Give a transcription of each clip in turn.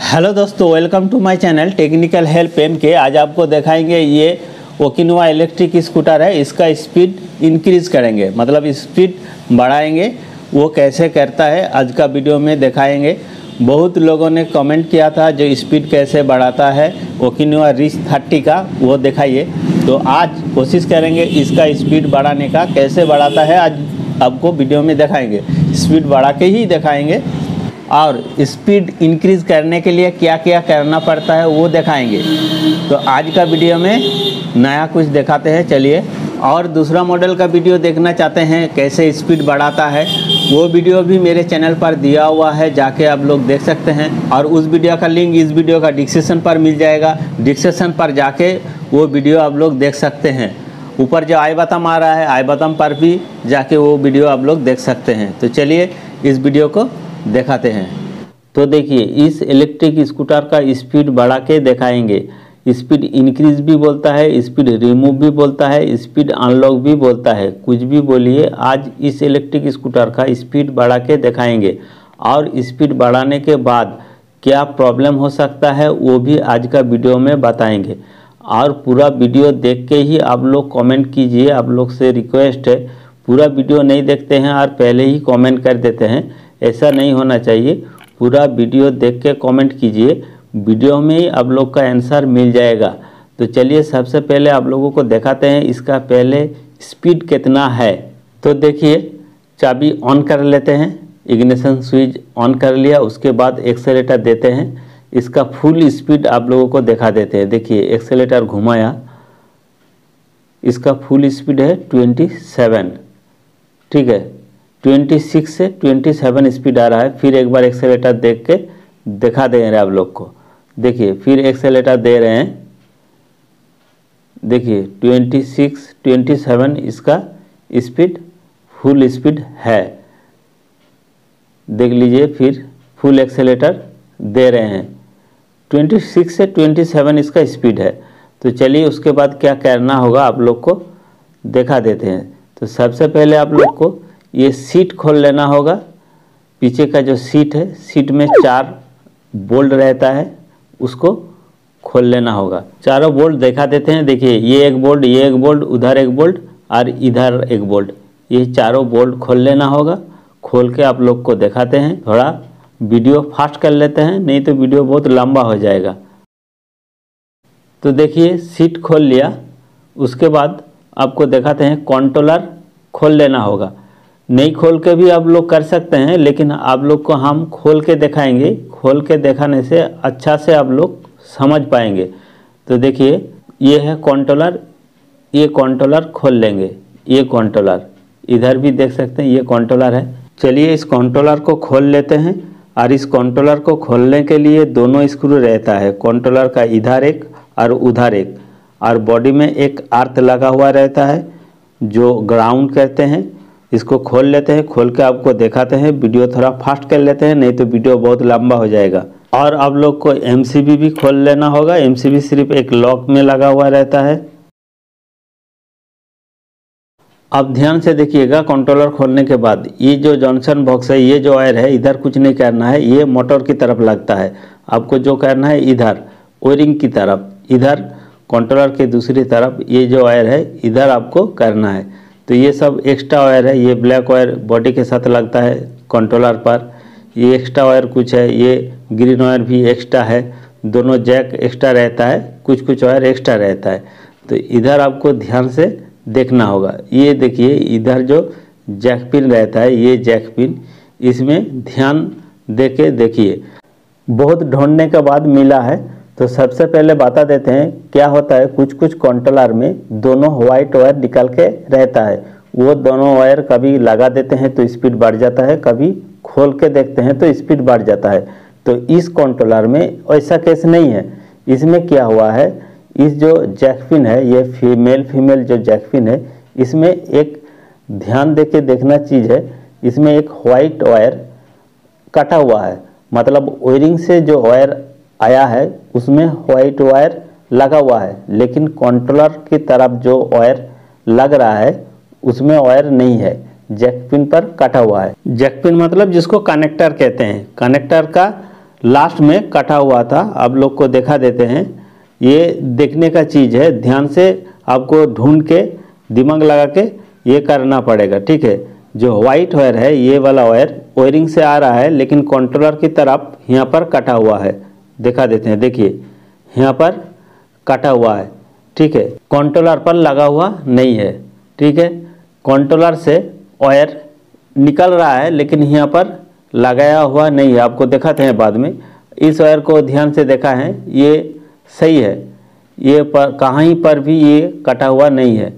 Hello दोस्तों welcome to my channel technical help M K आज आपको दिखाएँगे ये ओकिनोवा इलेक्ट्रिक स्कूटर है, इसका स्पीड इंक्रीज करेंगे। मतलब स्पीड बढ़ाएँगे, वो कैसे करता है, आज का वीडियो में दिखाएँगे। बहुत लोगों ने कमेंट किया था जो स्पीड कैसे बढ़ाता है ओकिनोवा रिच थर्टी का, वो दिखाइए। तो आज कोशिश करेंगे इसका स्पीड बढ़ाने का, कैसे बढ़ाता है, आज आपको वीडियो में दिखाएँगे। स्पीड बढ़ा के ही दिखाएँगे। और स्पीड इंक्रीज करने के लिए क्या क्या करना पड़ता है वो दिखाएँगे। तो आज का वीडियो में नया कुछ दिखाते हैं, चलिए। और दूसरा मॉडल का वीडियो देखना चाहते हैं, कैसे स्पीड बढ़ाता है, वो वीडियो भी मेरे चैनल पर दिया हुआ है, जाके आप लोग देख सकते हैं। और उस वीडियो का लिंक इस वीडियो का डिस्क्रिप्शन पर मिल जाएगा। डिस्क्रिप्शन पर जाके वो वीडियो आप लोग देख सकते हैं। ऊपर जो आई बटन आ रहा है, आई बतम पर भी जाके वो वीडियो आप लोग देख सकते हैं। तो चलिए इस वीडियो को दिखाते हैं। तो देखिए, इस इलेक्ट्रिक स्कूटर का स्पीड बढ़ा के दिखाएँगे। स्पीड इंक्रीज भी बोलता है स्पीड रिमूव भी बोलता है स्पीड अनलॉक भी बोलता है। कुछ भी बोलिए, आज इस इलेक्ट्रिक स्कूटर का स्पीड बढ़ा के दिखाएँगे। और स्पीड बढ़ाने के बाद क्या प्रॉब्लम हो सकता है, वो भी आज का वीडियो में बताएँगे। और पूरा वीडियो देख के ही आप लोग कमेंट कीजिए, आप लोग से रिक्वेस्ट है। पूरा वीडियो नहीं देखते हैं और पहले ही कमेंट कर देते हैं। ऐसा नहीं होना चाहिए। पूरा वीडियो देख के कॉमेंट कीजिए। वीडियो में ही आप लोग का आंसर मिल जाएगा। तो चलिए सबसे पहले आप लोगों को दिखाते हैं इसका पहले स्पीड कितना है। तो देखिए, चाबी ऑन कर लेते हैं। इग्निशन स्विच ऑन कर लिया। उसके बाद एक्सेलेटर देते हैं। इसका फुल स्पीड आप लोगों को दिखा देते हैं। देखिए एक्सेलेटर घुमाया। इसका फुल स्पीड है ट्वेंटी सेवन ठीक है। 26 से 27 स्पीड आ रहा है। फिर एक बार एक्सेलेटर देख के दिखा दे रहे हैं आप लोग को। देखिए, फिर एक्सेलेटर दे रहे हैं। देखिए 26 27 इसका स्पीड, फुल स्पीड है। देख लीजिए, फिर फुल एक्सेलेटर दे रहे हैं। 26 से 27 इसका स्पीड है। तो चलिए, उसके बाद क्या करना होगा, आप लोग को दिखा देते हैं। तो सबसे पहले आप लोग को ये सीट खोल लेना होगा। पीछे का जो सीट है सीट में चार बोल्ट रहता है, उसको खोल लेना होगा। चारों बोल्ट दिखा देते हैं। देखिए, ये एक बोल्ट ये एक बोल्ट उधर एक बोल्ट और इधर एक बोल्ट ये चारों बोल्ट खोल लेना होगा। खोल के आप लोग को दिखाते हैं। थोड़ा वीडियो फास्ट कर लेते हैं, नहीं तो वीडियो बहुत लंबा हो जाएगा। तो देखिए सीट खोल लिया। उसके बाद आपको दिखाते हैं कंट्रोलर खोल लेना होगा। नहीं खोल के भी आप लोग कर सकते हैं, लेकिन आप लोग को हम खोल के दिखाएँगे। खोल के दिखाने से अच्छा से आप लोग समझ पाएँगे। तो देखिए, ये है कंट्रोलर ये कंट्रोलर खोल लेंगे। ये कंट्रोलर इधर भी देख सकते हैं, ये कंट्रोलर है। चलिए इस कंट्रोलर को खोल लेते हैं, और इस कंट्रोलर को खोलने के लिए दोनों स्क्रू रहता है। कंट्रोलर का इधर एक, और उधर एक। और बॉडी में एक अर्थ लगा हुआ रहता है, जो ग्राउंड कहते हैं। इसको खोल लेते हैं, खोल के आपको दिखाते हैं, वीडियो थोड़ा फास्ट कर लेते हैं, नहीं तो वीडियो बहुत लंबा हो जाएगा। और आप लोग को एमसीबी भी खोल लेना होगा एमसीबी सिर्फ़ एक लॉक में लगा हुआ रहता है। अब ध्यान से देखिएगा कंट्रोलर खोलने के बाद, ये जो जॉनसन बॉक्स है, ये जो वायर है, इधर कुछ नहीं करना है, ये मोटर की तरफ़ लगता है। आपको जो करना है, इधर ओरिंग की तरफ़, इधर कंट्रोलर के दूसरी तरफ़, ये जो वायर है, इधर आपको करना है। तो ये सब एक्स्ट्रा वायर है, ये ब्लैक वायर बॉडी के साथ लगता है कंट्रोलर पर। ये एक्स्ट्रा वायर कुछ है, ये ग्रीन वायर भी एक्स्ट्रा है। दोनों जैक एक्स्ट्रा रहता है कुछ कुछ वायर एक्स्ट्रा रहता है। तो इधर आपको ध्यान से देखना होगा। ये देखिए, इधर जो जैक पिन रहता है, ये जैक पिन इसमें ध्यान दे के देखिए। बहुत ढूँढने के बाद मिला है। तो सबसे पहले बता देते हैं, क्या होता है कुछ कुछ कंट्रोलर में दोनों वाइट वायर निकल के रहता है। वो दोनों वायर कभी लगा देते हैं तो स्पीड बढ़ जाता है, कभी खोल के देखते हैं तो स्पीड बढ़ जाता है। तो इस कंट्रोलर में ऐसा केस नहीं है। इसमें क्या हुआ है, इस जो जैकफिन है, ये फीमेल फीमेल जो जैकफिन है, इसमें एक ध्यान दे के देखना चीज़ है, इसमें एक वाइट वायर कटा हुआ है। मतलब वायरिंग से जो वायर आया है, उसमें वाइट वायर लगा हुआ है, लेकिन कंट्रोलर की तरफ़ जो वायर लग रहा है, उसमें वायर नहीं है जैक पिन पर कटा हुआ है। जैक पिन मतलब जिसको कनेक्टर कहते हैं। कनेक्टर का लास्ट में कटा हुआ था, आप लोग को देखा देते हैं। ये देखने का चीज़ है, ध्यान से आपको ढूंढ के, दिमाग लगा के ये करना पड़ेगा, ठीक है? जो वाइट वायर है, ये वाला वायर वायरिंग से आ रहा है, लेकिन कंट्रोलर की तरफ़ यहाँ पर कटा हुआ है। दिखा देते हैं। देखिए, यहाँ पर कटा हुआ है, ठीक है? कंट्रोलर पर लगा हुआ नहीं है, ठीक है? कंट्रोलर से वायर निकल रहा है, लेकिन यहाँ पर लगाया हुआ नहीं है। आपको दिखाते हैं बाद में। इस वायर को ध्यान से देखा है, ये सही है। ये पर, कहीं पर भी ये कटा हुआ नहीं है।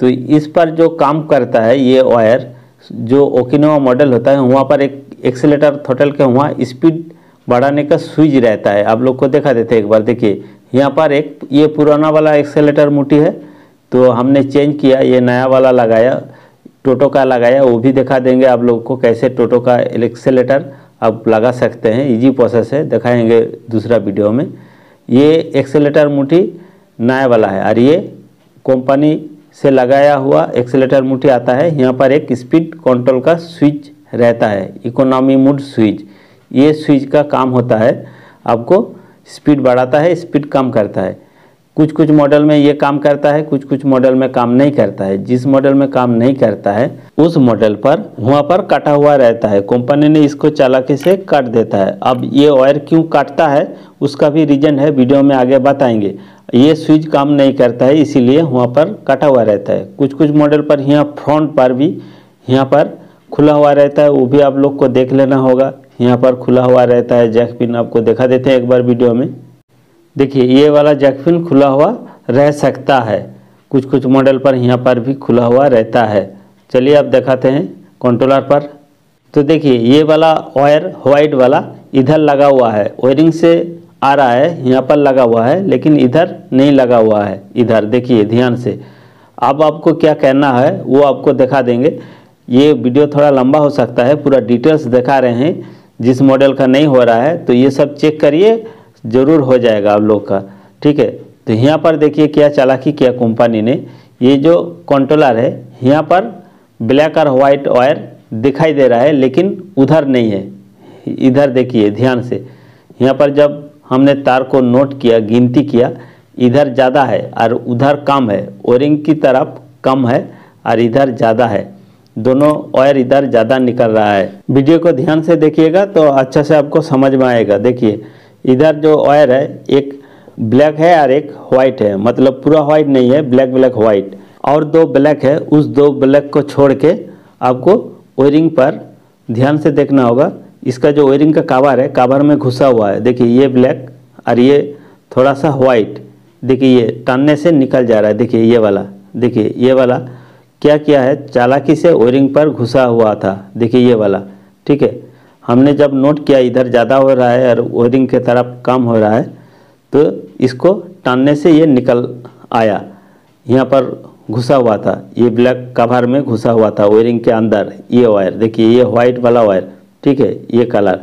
तो इस पर जो काम करता है, ये वायर जो ओकिनोवा मॉडल होता है, वहाँ पर एक एक्सीटर थोटल के वहाँ स्पीड बढ़ाने का स्विच रहता है। आप लोग को देखा देते एक बार, देखिए, यहाँ पर एक, ये पुराना वाला एक्सेलेटर मुटी है तो हमने चेंज किया, ये नया वाला लगाया, टोटो का लगाया, वो भी दिखा देंगे आप लोग को कैसे टोटो का एक्सेलेटर आप लगा सकते हैं। इजी प्रोसेस है, दिखाएँगे दूसरा वीडियो में। ये एक्सेलेटर मुठी नया वाला है, और ये कंपनी से लगाया हुआ एक्सेलेटर मुठी आता है। यहाँ पर एक स्पीड कंट्रोल का स्विच रहता है, इकोनॉमी मोड स्विच। ये स्विच का काम होता है, आपको स्पीड बढ़ाता है स्पीड कम करता है। कुछ कुछ मॉडल में ये काम करता है कुछ कुछ मॉडल में काम नहीं करता है। जिस मॉडल में काम नहीं करता है, उस मॉडल पर, वहाँ पर कटा हुआ रहता है। कंपनी ने इसको चालाकी से काट देता है। अब ये वायर क्यों काटता है, उसका भी रीजन है वीडियो में आगे बताएँगे। ये स्विच काम नहीं करता है, इसीलिए वहाँ पर कटा हुआ रहता है। कुछ कुछ मॉडल पर, यहाँ फ्रंट पर भी, यहाँ पर खुला हुआ रहता है। वो भी आप लोग को देख लेना होगा। यहाँ पर खुला हुआ रहता है जैक पिन आपको दिखा देते हैं एक बार वीडियो में। देखिए, ये वाला जैक पिन खुला हुआ रह सकता है। कुछ कुछ मॉडल पर यहाँ पर भी खुला हुआ रहता है। चलिए आप दिखाते हैं कंट्रोलर पर। तो देखिए, ये वाला वायर वाइट वाला, इधर लगा हुआ है। वायरिंग से आ रहा है, यहाँ पर लगा हुआ है, लेकिन इधर नहीं लगा हुआ है। इधर, देखिए, ध्यान से। अब आपको क्या कहना है, वो आपको दिखा देंगे। ये वीडियो थोड़ा लंबा हो सकता है, पूरा डिटेल्स दिखा रहे हैं। जिस मॉडल का नहीं हो रहा है तो ये सब चेक करिए, ज़रूर हो जाएगा आप लोग का। ठीक है? तो यहाँ पर देखिए क्या चालाकी किया कंपनी ने। ये जो कंट्रोलर है, यहाँ पर ब्लैक और वाइट वायर दिखाई दे रहा है, लेकिन उधर नहीं है। इधर देखिए, ध्यान से। यहाँ पर जब हमने तार को नोट किया, गिनती किया, इधर ज़्यादा है और उधर कम है। ओरिंग की तरफ़ कम है और इधर ज़्यादा है। दोनों वायर इधर ज़्यादा निकल रहा है। वीडियो को ध्यान से देखिएगा तो अच्छा से आपको समझ में आएगा। देखिए, इधर जो वायर है, एक ब्लैक है और एक वाइट है। मतलब पूरा वाइट नहीं है ब्लैक ब्लैक वाइट और दो ब्लैक है, उस दो ब्लैक को छोड़ के आपको वायरिंग पर ध्यान से देखना होगा। इसका जो वायरिंग का कावर है कावर में घुसा हुआ है। देखिए, ये ब्लैक और ये थोड़ा सा वाइट देखिए, ये टानने से निकल जा रहा है। देखिए, ये वाला। देखिए, ये वाला क्या किया है? चालाकी से वायरिंग पर घुसा हुआ था। देखिए ये वाला। ठीक है? हमने जब नोट किया, इधर ज़्यादा हो रहा है और वायरिंग के तरफ़ कम हो रहा है तो इसको टानने से ये निकल आया। यहाँ पर घुसा हुआ था। ये ब्लैक कवर में घुसा हुआ था वायरिंग के अंदर। ये वायर देखिए, ये वाइट वाला वायर ठीक है? ये कलर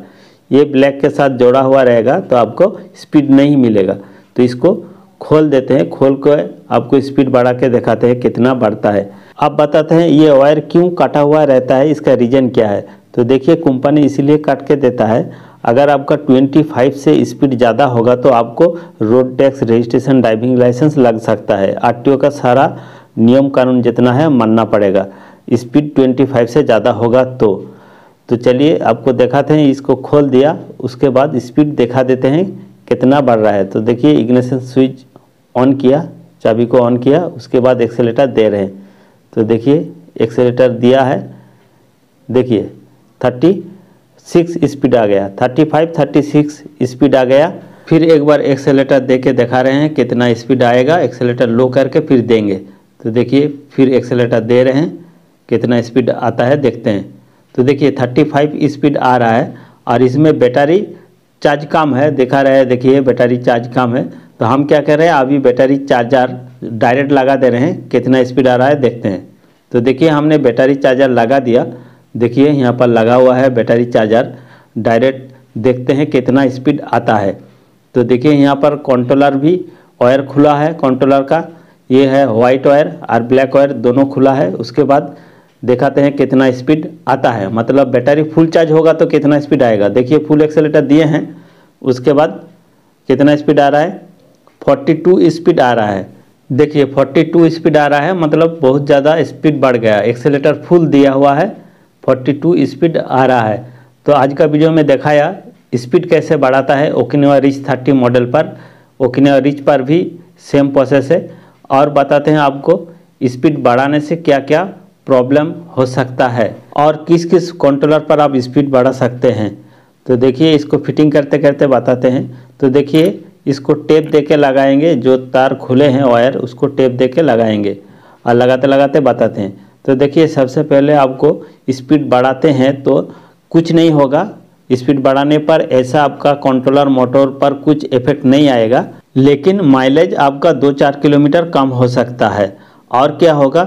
ये ब्लैक के साथ जोड़ा हुआ रहेगा तो आपको स्पीड नहीं मिलेगा। तो इसको खोल देते हैं। खोल कर आपको स्पीड बढ़ा के दिखाते हैं कितना बढ़ता है। आप बताते हैं, ये वायर क्यों काटा हुआ रहता है, इसका रीज़न क्या है? तो देखिए, कंपनी इसीलिए काट के देता है, अगर आपका 25 से स्पीड ज़्यादा होगा तो आपको road tax registration driving licence लग सकता है। आरटीओ का सारा नियम कानून जितना है, मानना पड़ेगा। स्पीड 25 से ज़्यादा होगा तो। तो चलिए, आपको दिखाते हैं, इसको खोल दिया, उसके बाद स्पीड दिखा देते हैं, कितना बढ़ रहा है। तो देखिए, इग्निशन स्विच ऑन किया, चाबी को ऑन किया, उसके बाद एक्सेलेटर दे रहे हैं। तो देखिए एक्सेलेटर दिया है। देखिए थर्टी सिक्स स्पीड आ गया। Thirty five thirty six speed आ गया। फिर एक बार एक्सेलेटर दे के दिखा रहे हैं कितना स्पीड आएगा। एक्सेलेटर लो करके फिर देंगे। तो देखिए, फिर एक्सेलेटर दे रहे हैं। कितना स्पीड आता है देखते हैं। तो देखिए थर्टी फाइव स्पीड आ रहा है। और इसमें बैटरी चार्ज कम है। दिखा रहे हैं, देखिए बैटरी चार्ज कम है। तो हम क्या कर रहे हैं, अभी बैटरी चार्जर डायरेक्ट लगा दे रहे हैं, कितना स्पीड आ रहा है देखते हैं। तो देखिए, हमने बैटरी चार्जर लगा दिया। देखिए, यहाँ पर लगा हुआ है बैटरी चार्जर डायरेक्ट देखते हैं कितना स्पीड आता है। तो देखिए, यहाँ पर कंट्रोलर भी वायर खुला है कंट्रोलर का। ये है वाइट वायर और ब्लैक वायर दोनों खुला है। उसके बाद दिखाते हैं कितना स्पीड आता है। मतलब बैटरी फुल चार्ज होगा तो कितना स्पीड आएगा। देखिए फुल एक्सेलेटर दिए हैं। उसके बाद कितना स्पीड आ रहा है? 42 स्पीड आ रहा है। देखिए, 42 स्पीड आ रहा है मतलब बहुत ज़्यादा स्पीड बढ़ गया। एक्सेलेटर फुल दिया हुआ है, 42 स्पीड आ रहा है। तो आज का वीडियो में दिखाया स्पीड कैसे बढ़ाता है ओकिनवा रिच 30 मॉडल पर। ओकिनवा रिच पर भी सेम प्रोसेस है। और बताते हैं आपको स्पीड बढ़ाने से क्या क्या प्रॉब्लम हो सकता है और किस किस कंट्रोलर पर आप स्पीड बढ़ा सकते हैं। तो देखिए, इसको फिटिंग करते करते बताते हैं। तो देखिए इसको टेप दे के लगाएँगे, जो तार खुले हैं वायर, उसको टेप दे के लगाएँगे। और लगाते लगाते बताते हैं। तो देखिए, सबसे पहले आपको स्पीड बढ़ाते हैं तो कुछ नहीं होगा। स्पीड बढ़ाने पर ऐसा आपका कंट्रोलर मोटर पर कुछ इफ़ेक्ट नहीं आएगा। लेकिन माइलेज आपका दो चार किलोमीटर कम हो सकता है। और क्या होगा?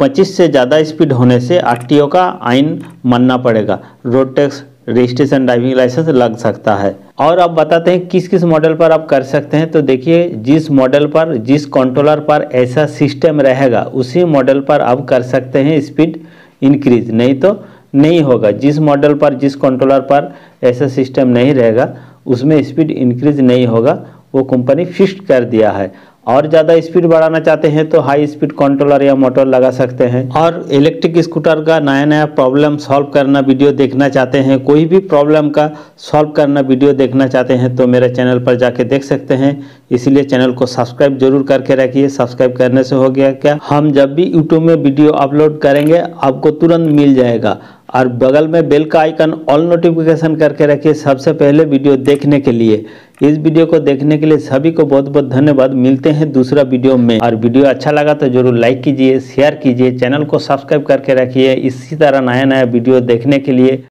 25 से ज़्यादा स्पीड होने से आर का आइन मानना पड़ेगा। Road tax registration driving licence लग सकता है। और अब बताते हैं किस किस मॉडल पर आप कर सकते हैं। तो देखिए, जिस मॉडल पर, जिस कंट्रोलर पर ऐसा सिस्टम रहेगा, उसी मॉडल पर आप कर सकते हैं स्पीड इंक्रीज नहीं तो नहीं होगा। जिस मॉडल पर, जिस कंट्रोलर पर ऐसा सिस्टम नहीं रहेगा, उसमें स्पीड इंक्रीज नहीं होगा। वो कंपनी फिक्स कर दिया है। और ज़्यादा स्पीड बढ़ाना चाहते हैं तो हाई स्पीड कंट्रोलर या मोटर लगा सकते हैं। और इलेक्ट्रिक स्कूटर का नया नया प्रॉब्लम सॉल्व करना वीडियो देखना चाहते हैं। कोई भी प्रॉब्लम का सॉल्व करना वीडियो देखना चाहते हैं तो मेरे चैनल पर जाके देख सकते हैं। इसीलिए चैनल को सब्सक्राइब ज़रूर करके रखिए। सब्सक्राइब करने से हो गया क्या? हम जब भी यूट्यूब में वीडियो अपलोड करेंगे, आपको तुरंत मिल जाएगा। और बगल में बेल का आइकन ऑल नोटिफिकेशन करके रखिए। सबसे पहले वीडियो देखने के लिए। इस वीडियो को देखने के लिए सभी को बहुत बहुत धन्यवाद। मिलते हैं दूसरा वीडियो में। और वीडियो अच्छा लगा तो ज़रूर लाइक कीजिए शेयर कीजिए चैनल को सब्सक्राइब करके रखिए। इसी तरह नया नया वीडियो देखने के लिए